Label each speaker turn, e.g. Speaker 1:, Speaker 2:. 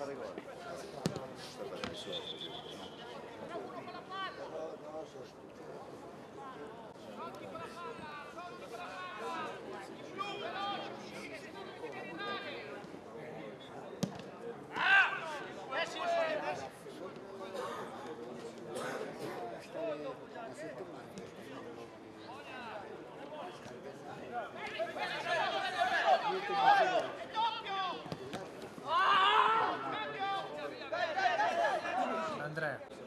Speaker 1: പറയുക André.